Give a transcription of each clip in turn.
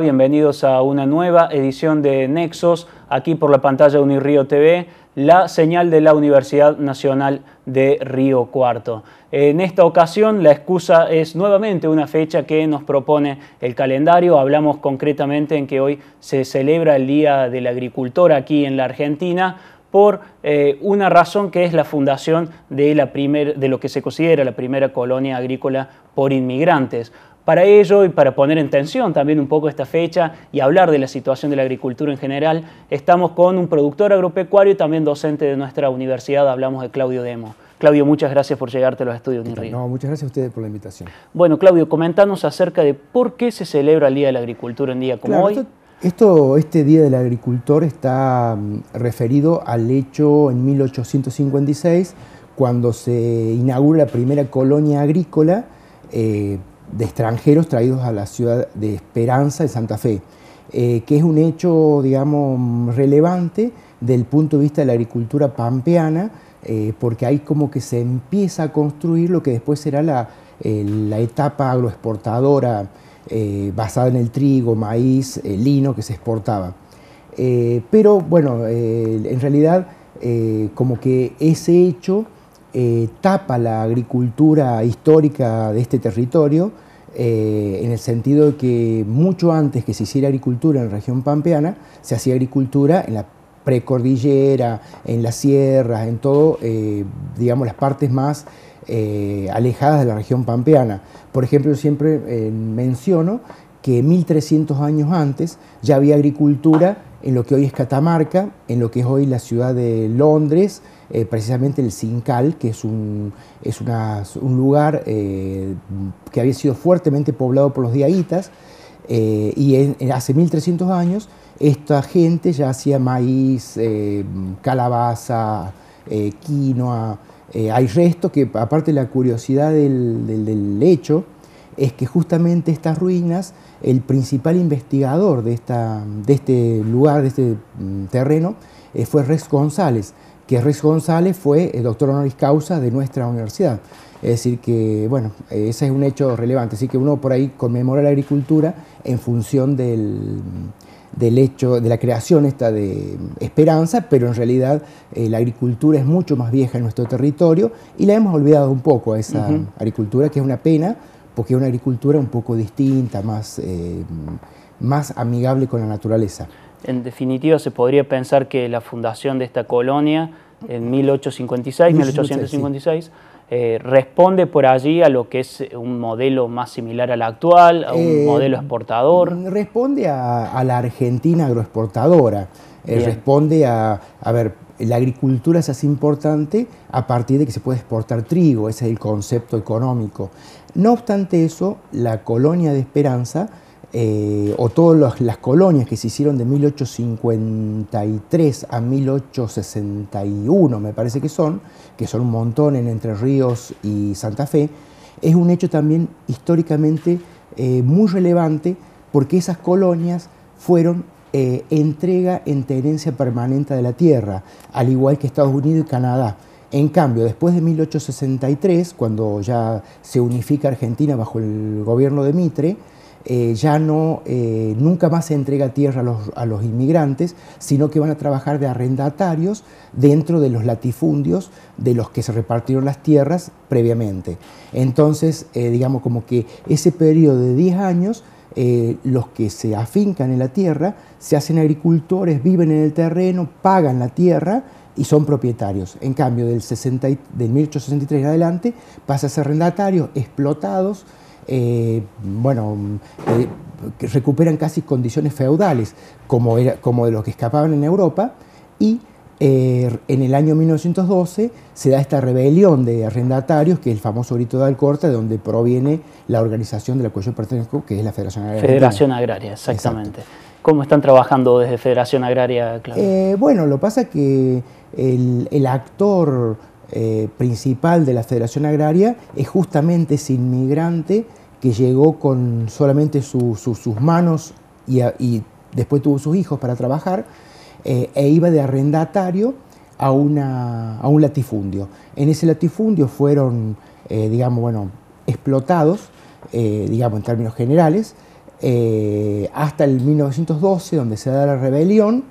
Bienvenidos a una nueva edición de Nexos, aquí por la pantalla de Unirrío TV, la señal de la Universidad Nacional de Río Cuarto. En esta ocasión la excusa es nuevamente una fecha que nos propone el calendario. Hablamos concretamente en que hoy se celebra el Día del Agricultor aquí en la Argentina por eh, una razón que es la fundación de, la de lo que se considera la primera colonia agrícola por inmigrantes. Para ello y para poner en tensión también un poco esta fecha y hablar de la situación de la agricultura en general, estamos con un productor agropecuario y también docente de nuestra universidad, hablamos de Claudio Demo. Claudio, muchas gracias por llegarte a los estudios de No, muchas gracias a ustedes por la invitación. Bueno, Claudio, comentanos acerca de por qué se celebra el Día de la Agricultura en día como hoy. Esto, este Día del Agricultor está mm, referido al hecho en 1856, cuando se inaugura la primera colonia agrícola eh, de extranjeros traídos a la ciudad de Esperanza, en Santa Fe, eh, que es un hecho, digamos, relevante del punto de vista de la agricultura pampeana, eh, porque ahí como que se empieza a construir lo que después será la, la etapa agroexportadora eh, basada en el trigo, maíz, lino que se exportaba. pero bueno, en realidad como que ese hecho eh, tapa la agricultura histórica de este territorio, eh, en el sentido de que mucho antes que se hiciera agricultura en la región pampeana, se hacía agricultura en la precordillera, en las sierras, en todo, eh, digamos, las partes más alejadas de la región pampeana. Por ejemplo, siempre menciono que 1300 años antes ya había agricultura en lo que hoy es Catamarca, en lo que es hoy la ciudad de Londres, eh, precisamente el Cincal, que es un, es un lugar eh, que había sido fuertemente poblado por los diaguitas, eh, y hace 1300 años esta gente ya hacía maíz, calabaza, quinoa, hay restos que, aparte de la curiosidad del, del, hecho, es que justamente estas ruinas, el principal investigador de, esta, de este lugar, de este mm, terreno, fue Rex González, que Rex González fue el doctor honoris causa de nuestra universidad. Es decir, que, bueno, ese es un hecho relevante. Así que uno por ahí conmemora la agricultura en función del, hecho, de la creación esta de esperanza, pero en realidad eh, la agricultura es mucho más vieja en nuestro territorio y la hemos olvidado un poco a esa agricultura, que es una pena, porque es una agricultura un poco distinta, más, eh, más amigable con la naturaleza. En definitiva, se podría pensar que la fundación de esta colonia en 1856, 1856, eh, responde por allí a lo que es un modelo más similar al actual, a un eh, modelo exportador. Responde a, la Argentina agroexportadora, eh, responde a, a ver, la agricultura se hace importante a partir de que se puede exportar trigo, ese es el concepto económico. No obstante eso, la colonia de Esperanza eh, o todas las colonias que se hicieron de 1853 a 1861, me parece que son, que son un montón en Entre Ríos y Santa Fe, es un hecho también históricamente eh, muy relevante porque esas colonias fueron eh, entrega en tenencia permanente de la tierra, al igual que Estados Unidos y Canadá. En cambio, después de 1863, cuando ya se unifica Argentina bajo el gobierno de Mitre, eh, ya no, eh, nunca más se entrega tierra a los, inmigrantes, sino que van a trabajar de arrendatarios dentro de los latifundios de los que se repartieron las tierras previamente. Entonces, digamos como que ese periodo de 10 años, los que se afincan en la tierra se hacen agricultores, viven en el terreno, pagan la tierra y son propietarios. En cambio, del, 60, del 1863 en adelante pasa a ser arrendatarios, explotados, eh, bueno, eh, recuperan casi condiciones feudales, como, era, como de los que escapaban en Europa, y eh, en el año 1912 se da esta rebelión de arrendatarios, que es el famoso grito de Alcorta, de donde proviene la organización de la cual yo pertenezco, que es la Federación Agraria. Federación Agraria, exactamente. ¿Cómo están trabajando desde Federación Agraria? bueno, lo pasa que el, el actor principal de la Federación Agraria es justamente ese inmigrante que llegó con solamente sus manos y, después tuvo sus hijos para trabajar. E iba de arrendatario a, una, a un latifundio. En ese latifundio fueron, digamos, bueno, explotados, digamos, en términos generales, hasta el 1912, donde se da la rebelión.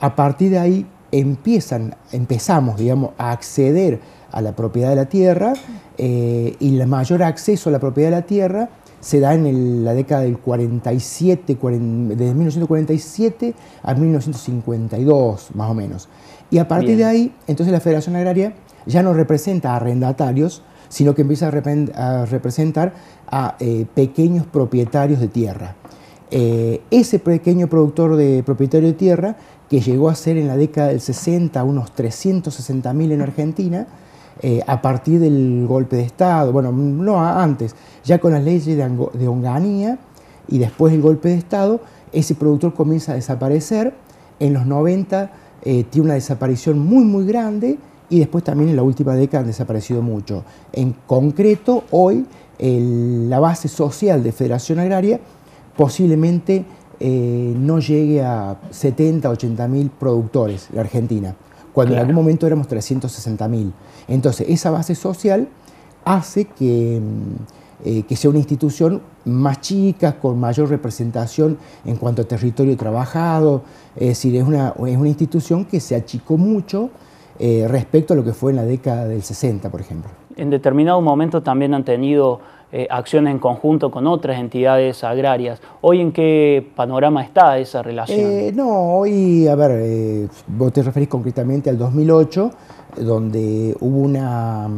A partir de ahí empiezan, empezamos, digamos, a acceder a la propiedad de la tierra y el mayor acceso a la propiedad de la tierra se da en la década del 47, desde 1947 a 1952 más o menos. Y a partir de ahí, entonces la Federación Agraria ya no representa a arrendatarios, sino que empieza a, representar a eh, pequeños propietarios de tierra. Eh, ese pequeño productor de propietario de tierra, que llegó a ser en la década del 60 unos 360.000 en Argentina, eh, a partir del golpe de Estado, bueno, no antes, ya con las leyes de, Onganía y después del golpe de Estado, ese productor comienza a desaparecer. En los 90 eh, tiene una desaparición muy, muy grande y después también en la última década han desaparecido mucho. En concreto, hoy la base social de Federación Agraria posiblemente eh, no llegue a 70, 80 mil productores en Argentina, cuando en algún momento éramos 360 mil. Entonces, esa base social hace que, mm, eh, que, sea una institución más chica, con mayor representación en cuanto a territorio trabajado. Es decir, es una, es una institución que se achicó mucho eh, respecto a lo que fue en la década del 60, por ejemplo. En determinado momento también han tenido eh, acciones en conjunto con otras entidades agrarias. ¿Hoy en qué panorama está esa relación? no, hoy, a ver, vos te referís concretamente al 2008, donde hubo una,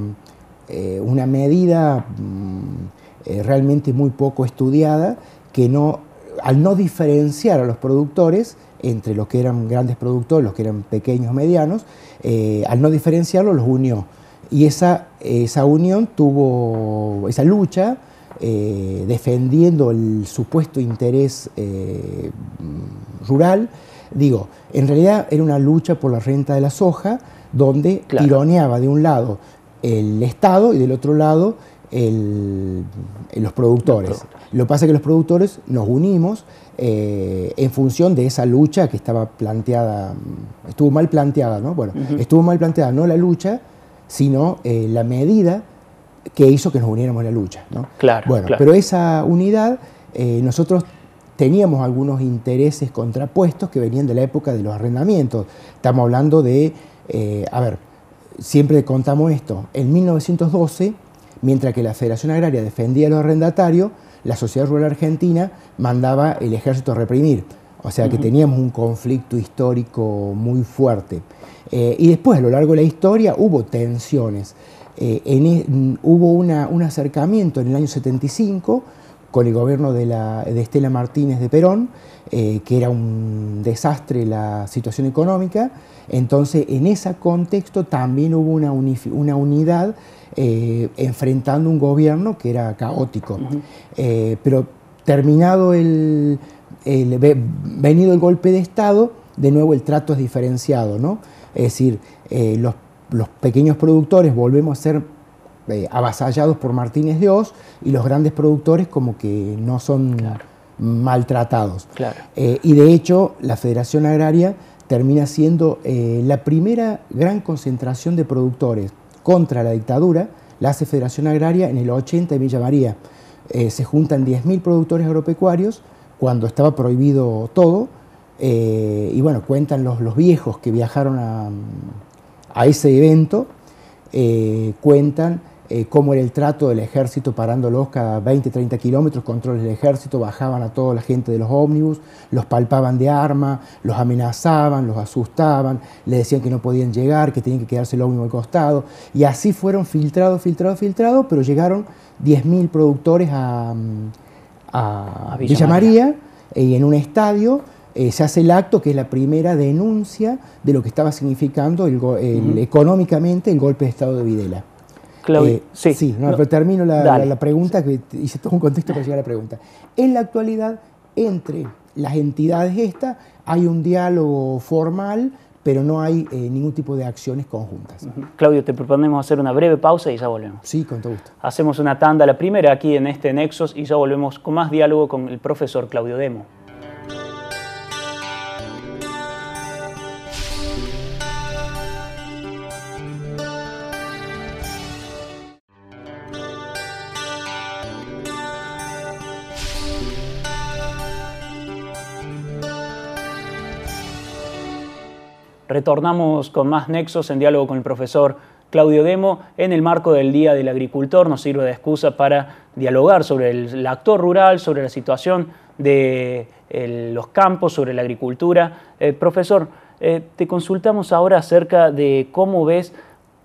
eh, una medida mm, eh, realmente muy poco estudiada que no, al no diferenciar a los productores entre los que eran grandes productores, los que eran pequeños medianos, eh, al no diferenciarlos los unió. Y esa, esa unión tuvo, esa lucha, defendiendo el supuesto interés rural, digo, en realidad era una lucha por la renta de la soja, donde tironeaba de un lado el Estado y del otro lado los productores. Lo que pasa es que los productores nos unimos eh, en función de esa lucha que estaba planteada, estuvo mal planteada, ¿no? Bueno, estuvo mal planteada no la lucha, sino eh, la medida que hizo que nos uniéramos en la lucha, ¿no? Claro. Bueno, pero esa unidad, eh, nosotros teníamos algunos intereses contrapuestos que venían de la época de los arrendamientos. Estamos hablando de eh, a ver, siempre contamos esto, en 1912, mientras que la Federación Agraria defendía a los arrendatarios, la sociedad rural argentina mandaba el ejército a reprimir. O sea que teníamos un conflicto histórico muy fuerte. Eh, y después, a lo largo de la historia, hubo tensiones. Eh, e, hubo un acercamiento en el año 75 con el gobierno de, de Estela Martínez de Perón, que era un desastre la situación económica, entonces, en ese contexto también hubo una, una unidad eh, enfrentando un gobierno que era caótico. Eh, pero terminado el, venido el golpe de Estado, de nuevo el trato es diferenciado, ¿no? Es decir, eh, los, pequeños productores volvemos a ser avasallados por Martínez de Oz y los grandes productores como que no son maltratados. y de hecho, la Federación Agraria termina siendo eh, la primera gran concentración de productores contra la dictadura, la hace Federación Agraria en el 80 en Villa María. Eh, se juntan 10.000 productores agropecuarios cuando estaba prohibido todo, eh, y bueno, cuentan los, viejos que viajaron a, ese evento, cuentan eh, cómo era el trato del ejército parándolos cada 20, 30 kilómetros, controles del ejército, bajaban a toda la gente de los ómnibus, los palpaban de arma, los amenazaban, los asustaban, les decían que no podían llegar, que tenían que quedarse el ómnibus al costado, y así fueron filtrados, filtrados, filtrados, pero llegaron 10.000 productores a, Villa, María, y en un estadio eh, se hace el acto que es la primera denuncia de lo que estaba significando económicamente el golpe de Estado de Videla. Claudio, eh, sí. Sí, pero termino la, pregunta, que hice todo un contexto para llegar a la pregunta. En la actualidad, entre las entidades estas, hay un diálogo formal, pero no hay eh, ningún tipo de acciones conjuntas. Claudio, te proponemos hacer una breve pausa y ya volvemos. Sí, con todo gusto. Hacemos una tanda, la primera aquí en este Nexos, y ya volvemos con más diálogo con el profesor Claudio Demo. Retornamos con más nexos en diálogo con el profesor Claudio Demo en el marco del Día del Agricultor. Nos sirve de excusa para dialogar sobre el, actor rural, sobre la situación de los campos, sobre la agricultura. Eh, profesor, eh, te consultamos ahora acerca de cómo ves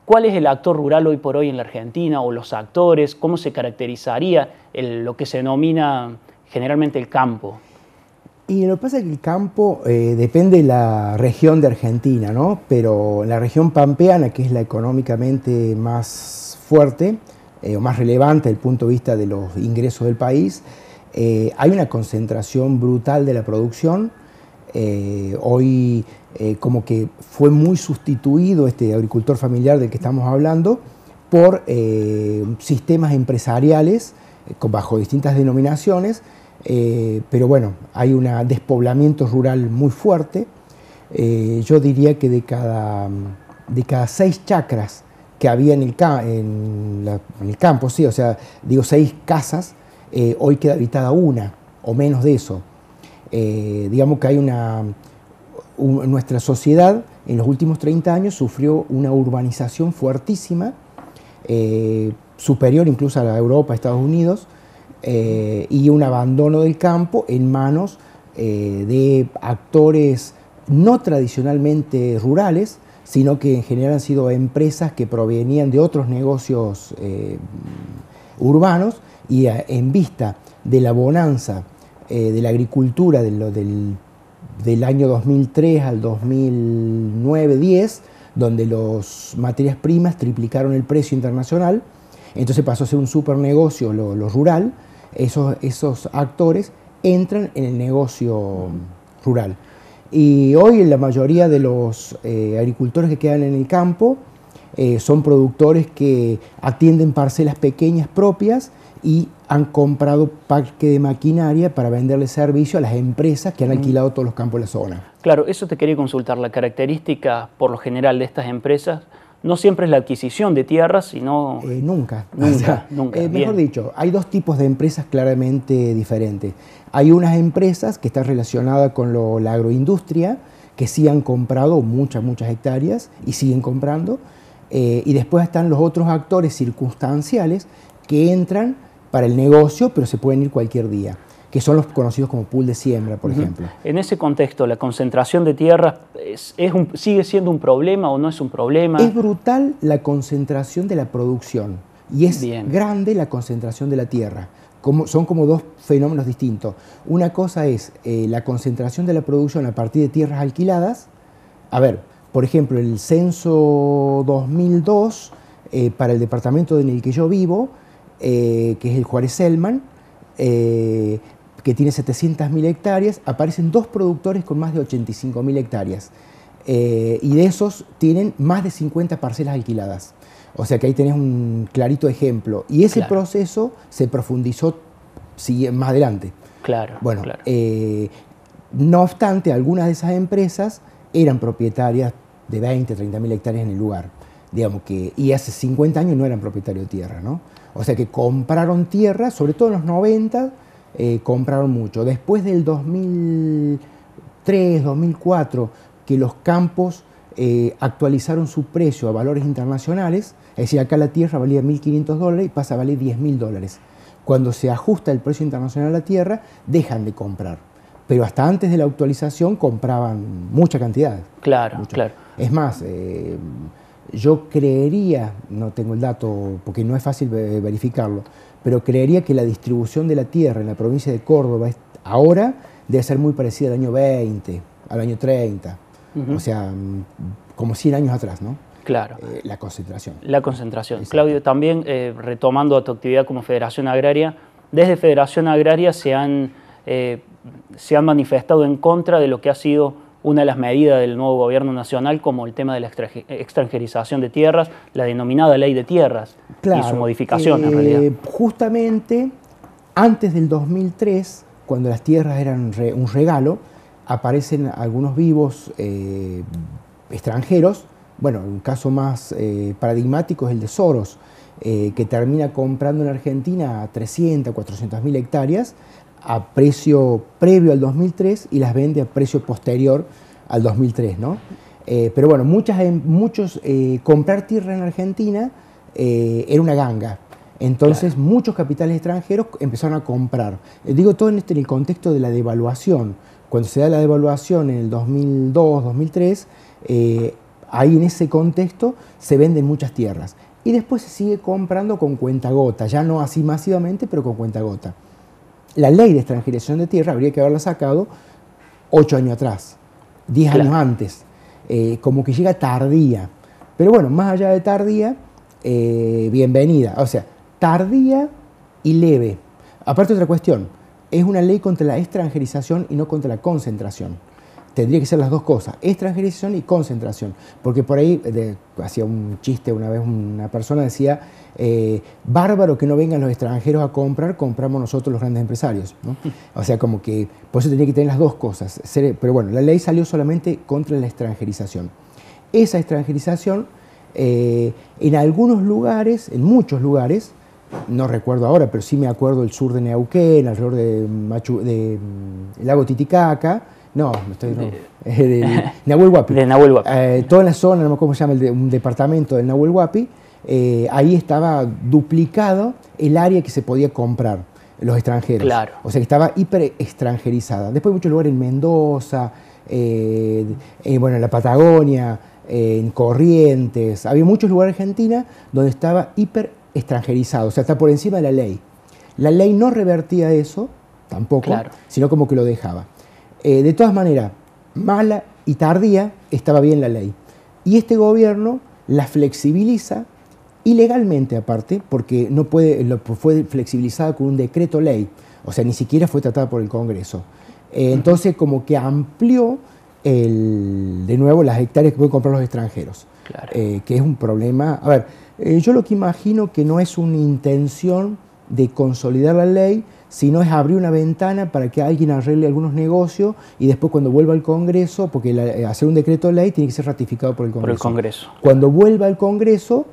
cuál es el actor rural hoy por hoy en la Argentina o los actores, cómo se caracterizaría lo que se denomina generalmente el campo. Y lo que pasa es que el campo eh, depende de la región de Argentina, ¿no? Pero la región pampeana, que es la económicamente más fuerte eh, o más relevante desde el punto de vista de los ingresos del país, eh, hay una concentración brutal de la producción. hoy como que fue muy sustituido este agricultor familiar del que estamos hablando por sistemas empresariales bajo distintas denominaciones eh, pero bueno, hay un despoblamiento rural muy fuerte. Eh, yo diría que de cada, de cada seis chacras que había en el, en, el campo, sí, o sea, digo seis casas, eh, hoy queda habitada una o menos de eso. digamos que hay una, nuestra sociedad en los últimos 30 años sufrió una urbanización fuertísima, superior incluso a la Europa, Estados Unidos, eh, y un abandono del campo en manos eh, de actores no tradicionalmente rurales, sino que en general han sido empresas que provenían de otros negocios eh, urbanos y en vista de la bonanza de la agricultura del, año 2003 al 2009-10, donde las materias primas triplicaron el precio internacional, entonces pasó a ser un super negocio lo rural, esos, esos actores entran en el negocio rural. Y hoy la mayoría de los eh, agricultores que quedan en el campo eh, son productores que atienden parcelas pequeñas propias y han comprado parque de maquinaria para venderle servicio a las empresas que han alquilado todos los campos de la zona. Claro, eso te quería consultar. La característica por lo general de estas empresas no siempre es la adquisición de tierras, sino... Eh, nunca. Nunca, nunca. Eh, mejor dicho, hay dos tipos de empresas claramente diferentes. Hay unas empresas que están relacionadas con la agroindustria, que sí han comprado muchas, muchas hectáreas y siguen comprando. Eh, y después están los otros actores circunstanciales que entran para el negocio, pero se pueden ir cualquier día que son los conocidos como pool de siembra, por ejemplo. En ese contexto, ¿la concentración de tierras es, sigue siendo un problema o no es un problema? Es brutal la concentración de la producción y es grande la concentración de la tierra. Como, son como dos fenómenos distintos. Una cosa es eh, la concentración de la producción a partir de tierras alquiladas. A ver, por ejemplo, el censo 2002 eh, para el departamento en el que yo vivo, eh, que es el Juárez Selman, que tiene 700.000 hectáreas, aparecen dos productores con más de 85.000 hectáreas. Eh, y de esos tienen más de 50 parcelas alquiladas. O sea que ahí tenés un clarito ejemplo. Y ese proceso se profundizó más adelante. Claro. Bueno, eh, no obstante, algunas de esas empresas eran propietarias de 20, 30 mil hectáreas en el lugar. Digamos que, y hace 50 años no eran propietarios de tierra, ¿no? O sea que compraron tierra, sobre todo en los 90, eh, compraron mucho. Después del 2003, 2004, que los campos eh, actualizaron su precio a valores internacionales, es decir, acá la tierra valía 1.500 dólares y pasa a valer 10.000 dólares. Cuando se ajusta el precio internacional a la tierra, dejan de comprar. Pero hasta antes de la actualización compraban mucha cantidad. Claro, claro. Es más, eh, yo creería, no tengo el dato porque no es fácil verificarlo, pero creería que la distribución de la tierra en la provincia de Córdoba ahora debe ser muy parecida al año 20, al año 30, o sea, como 100 años atrás, ¿no? Claro. Eh, la concentración. La concentración. Claudio, también eh, retomando tu actividad como Federación Agraria, desde Federación Agraria se han, eh, se han manifestado en contra de lo que ha sido una de las medidas del nuevo gobierno nacional como el tema de la extranjerización de tierras, la denominada ley de tierras y su modificación en realidad. Eh, justamente antes del 2003, cuando las tierras eran un regalo, aparecen algunos vivos eh, extranjeros, bueno, un caso más eh, paradigmático es el de Soros, que termina comprando en Argentina 300, 400 mil hectáreas, a precio previo al 2003 y las vende a precio posterior al 2003. ¿no? pero bueno, muchas, muchos, comprar tierra en Argentina era una ganga. Entonces muchos capitales extranjeros empezaron a comprar. digo todo en, este, en el contexto de la devaluación. Cuando se da la devaluación en el 2002, 2003, ahí en ese contexto se venden muchas tierras. Y después se sigue comprando con cuenta gota, ya no así masivamente, pero con cuenta gota. La ley de extranjerización de tierra habría que haberla sacado ocho años atrás, diez años antes, eh, como que llega tardía. Pero bueno, más allá de tardía, eh, bienvenida. O sea, tardía y leve. Aparte otra cuestión, es una ley contra la extranjerización y no contra la concentración tendría que ser las dos cosas, extranjerización y concentración. Porque por ahí, hacía un chiste una vez, una persona decía, eh, bárbaro que no vengan los extranjeros a comprar, compramos nosotros los grandes empresarios. O sea, como que por eso tenía que tener las dos cosas. Pero bueno, la ley salió solamente contra la extranjerización. Esa extranjerización, eh, en algunos lugares, en muchos lugares, no recuerdo ahora, pero sí me acuerdo el sur de Neuquén, alrededor de, Machu, de mm, Lago Titicaca, no, me estoy. No. de Nahuel Huapi. De Nahuel Huapi. Eh, toda la zona, no sé cómo se llama, el un departamento del Nahuel Huapi, eh, ahí estaba duplicado el área que se podía comprar los extranjeros. Claro. O sea que estaba hiper extranjerizada. Después muchos lugares en Mendoza, eh, bueno, en la Patagonia, en Corrientes. Había muchos lugares en Argentina donde estaba hiper extranjerizado, o sea, está por encima de la ley. La ley no revertía eso, tampoco, sino como que lo dejaba. Eh, de todas maneras, mala y tardía estaba bien la ley. Y este gobierno la flexibiliza ilegalmente aparte, porque no puede, fue flexibilizada con un decreto ley, o sea, ni siquiera fue tratada por el Congreso. Eh, entonces, como que amplió de nuevo las hectáreas que pueden comprar los extranjeros, eh, que es un problema. A ver, yo lo que imagino que no es una intención de consolidar la ley, sino es abrir una ventana para que alguien arregle algunos negocios y después cuando vuelva al Congreso, porque eh, hacer un decreto de ley tiene que ser ratificado por el Congreso. Por el Congreso. Cuando vuelva al Congreso,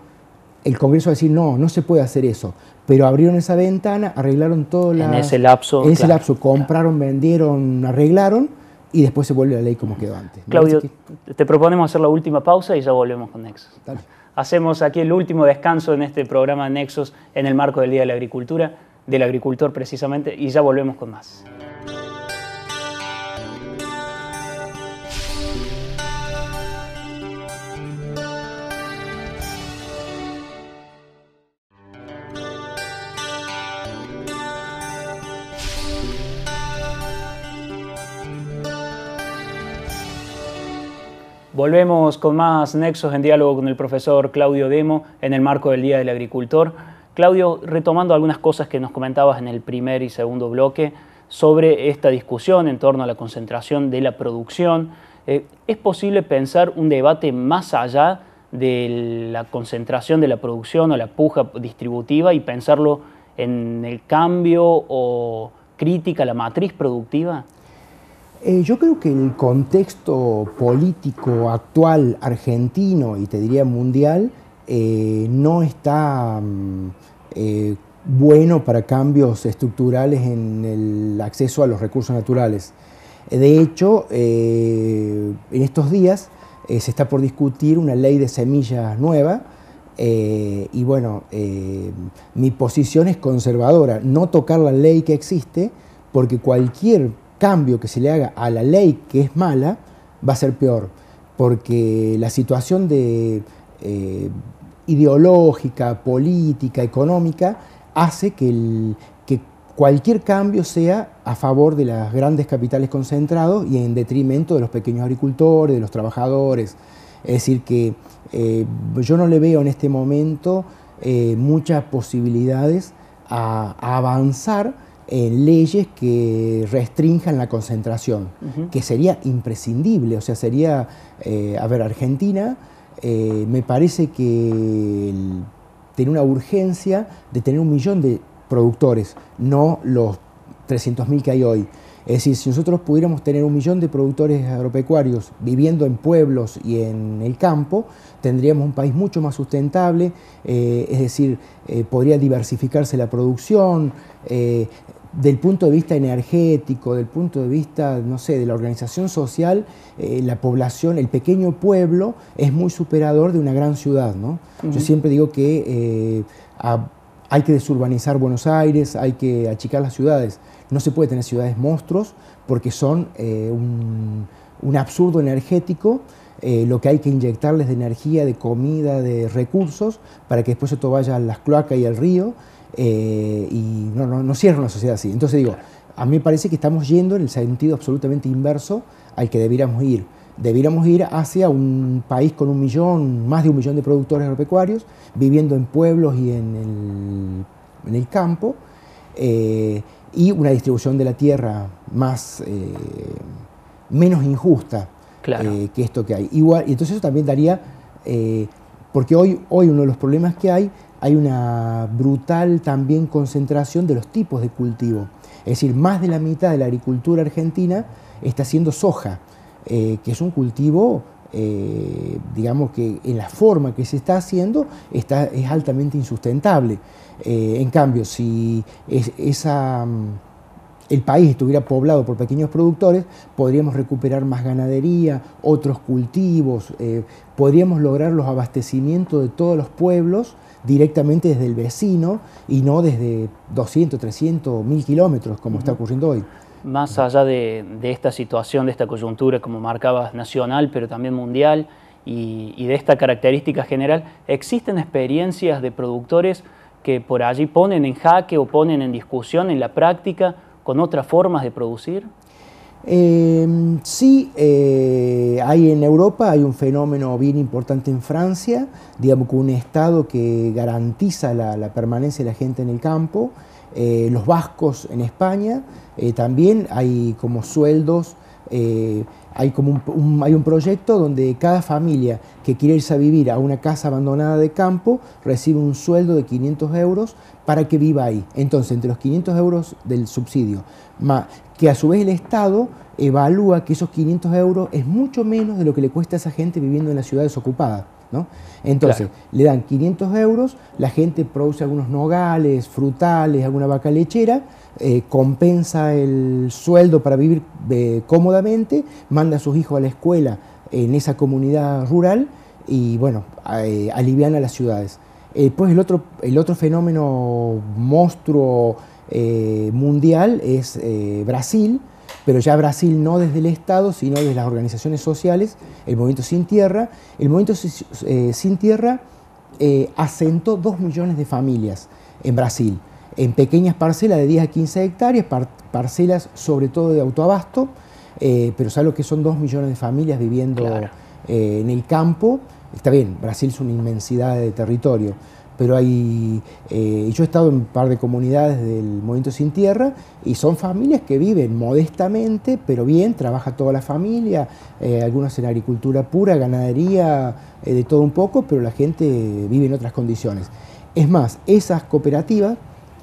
el Congreso va a decir, no, no se puede hacer eso. Pero abrieron esa ventana, arreglaron todo la... En ese lapso. En ese lapso, compraron, vendieron, arreglaron y después se vuelve la ley como quedó antes. Claudio, te proponemos hacer la última pausa y ya volvemos con Nexos. Hacemos aquí el último descanso en este programa Nexos en el marco del Día de la Agricultura del agricultor precisamente y ya volvemos con más. Volvemos con más nexos en diálogo con el profesor Claudio Demo en el marco del Día del Agricultor. Claudio, retomando algunas cosas que nos comentabas en el primer y segundo bloque sobre esta discusión en torno a la concentración de la producción, eh, ¿es posible pensar un debate más allá de la concentración de la producción o la puja distributiva y pensarlo en el cambio o crítica a la matriz productiva? Eh, yo creo que el contexto político actual argentino y te diría mundial eh, no está mm, eh, bueno para cambios estructurales en el acceso a los recursos naturales. De hecho, en estos días se está por discutir una ley de semillas nueva y bueno, mi posición es conservadora, no tocar la ley que existe porque cualquier cambio que se le haga a la ley que es mala va a ser peor, porque la situación de ideológica, política, económica, hace que, que cualquier cambio sea a favor de las grandes capitales concentrados y en detrimento de los pequeños agricultores, de los trabajadores. Es decir, que eh, yo no le veo en este momento eh, muchas posibilidades a, avanzar en leyes que restrinjan la concentración, que sería imprescindible. O sea, sería, eh, a ver, Argentina eh, me parece que tiene una urgencia de tener un millón de productores, no los 300.000 que hay hoy. Es decir, si nosotros pudiéramos tener un millón de productores agropecuarios viviendo en pueblos y en el campo, tendríamos un país mucho más sustentable, eh, es decir, eh, podría diversificarse la producción, del punto de vista energético, del punto de vista, no sé, de la organización social, eh, la población, el pequeño pueblo es muy superador de una gran ciudad, ¿no? Yo siempre digo que eh, hay que desurbanizar Buenos Aires, hay que achicar las ciudades. No se puede tener ciudades monstruos porque son eh, un, absurdo energético lo que hay que inyectarles de energía, de comida, de recursos, para que después esto vaya a las cloacas y al río. Eh, y no, no, no cierra una sociedad así. Entonces digo, a mí me parece que estamos yendo en el sentido absolutamente inverso al que debiéramos ir. Debiéramos ir hacia un país con un millón, más de un millón de productores agropecuarios, viviendo en pueblos y en el, en el campo, eh, y una distribución de la tierra más, eh, menos injusta que esto que hay. Igual, y entonces eso también daría, porque hoy, hoy uno de los problemas que hay hay una brutal también concentración de los tipos de cultivo. Es decir, más de la mitad de la agricultura argentina está haciendo soja, eh, que es un cultivo, eh, digamos que en la forma que se está haciendo está, es altamente insustentable. Eh, en cambio, si esa, mm, el país estuviera poblado por pequeños productores, podríamos recuperar más ganadería, otros cultivos, podríamos lograr los abastecimientos de todos los pueblos directamente desde el vecino y no desde 200, 300, 1000 kilómetros como está ocurriendo hoy. Más allá de, esta situación, de esta coyuntura, como marcabas, nacional, pero también mundial, y, de esta característica general, ¿existen experiencias de productores que por allí ponen en jaque o ponen en discusión en la práctica con otras formas de producir? Em, sí, eh, hay en Europa, hay un fenómeno bien importante en Francia, digamos que un Estado que garantiza la, permanencia de la gente en el campo, eh, los vascos en España, eh, también hay como sueldos, hay como un, hay un proyecto donde cada familia que quiere irse a vivir a una casa abandonada de campo recibe un sueldo de 500 euros para que viva ahí. Entonces, entre los 500 euros del subsidio, que a su vez el Estado evalúa que esos 500 euros es mucho menos de lo que le cuesta a esa gente viviendo en la ciudad desocupada. ¿No? Entonces, le dan 500 euros, la gente produce algunos nogales, frutales, alguna vaca lechera, eh, compensa el sueldo para vivir eh, cómodamente, manda a sus hijos a la escuela en esa comunidad rural y, bueno, eh, aliviana las ciudades. Después el otro, el otro fenómeno monstruo mundial es Brasil, pero ya Brasil no desde el Estado, sino desde las organizaciones sociales, el Movimiento Sin Tierra. El Movimiento eh, Sin Tierra eh, asentó dos millones de familias en Brasil, en pequeñas parcelas de 10 a 15 hectáreas, parcelas sobre todo de autoabasto, eh, pero ¿sabes lo que son dos millones de familias viviendo en el campo? Está bien, Brasil es una inmensidad de territorio, pero hay, eh, yo he estado en un par de comunidades del Movimiento Sin Tierra y son familias que viven modestamente, pero bien, trabaja toda la familia, eh, algunos en agricultura pura, ganadería, eh, de todo un poco, pero la gente vive en otras condiciones. Es más, esas cooperativas,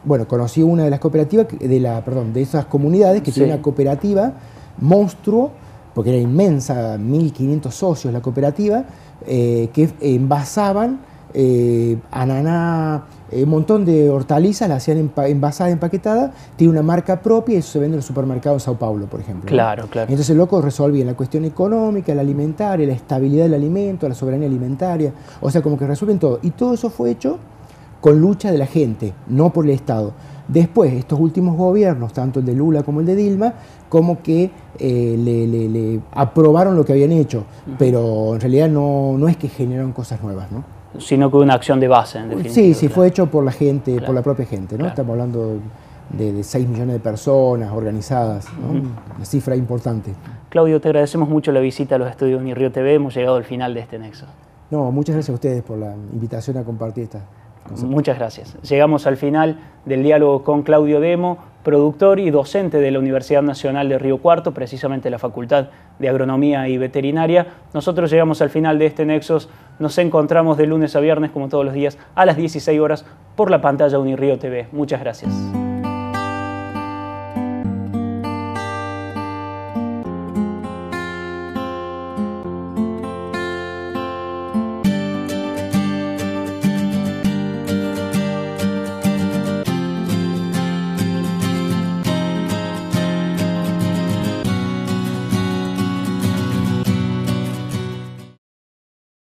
bueno, conocí una de las cooperativas, de, la, perdón, de esas comunidades que tiene una cooperativa monstruo, porque era inmensa, 1.500 socios la cooperativa, que envasaban eh, ananá, eh, un montón de hortalizas, las hacían envasada, empaquetada, tiene una marca propia y eso se vende en los supermercados de Sao Paulo, por ejemplo. Claro, claro. Entonces el loco resolvía la cuestión económica, la alimentaria, la estabilidad del alimento, la soberanía alimentaria, o sea, como que resuelven todo. Y todo eso fue hecho con lucha de la gente, no por el Estado. Después, estos últimos gobiernos, tanto el de Lula como el de Dilma, como que eh, le, aprobaron lo que habían hecho, pero en realidad no, no es que generaron cosas nuevas, ¿no? Sino que una acción de base, en definitiva. Sí, sí, fue hecho por la gente, por la propia gente, ¿no? Estamos hablando de, 6 millones de personas organizadas, una cifra importante. Claudio, te agradecemos mucho la visita a los estudios Río TV, hemos llegado al final de este nexo. No, muchas gracias a ustedes por la invitación a compartir esta. Muchas gracias. Llegamos al final del diálogo con Claudio Demo, productor y docente de la Universidad Nacional de Río Cuarto, precisamente la Facultad de Agronomía y Veterinaria. Nosotros llegamos al final de este Nexos. Nos encontramos de lunes a viernes, como todos los días, a las 16 horas por la pantalla Unirrío TV. Muchas gracias.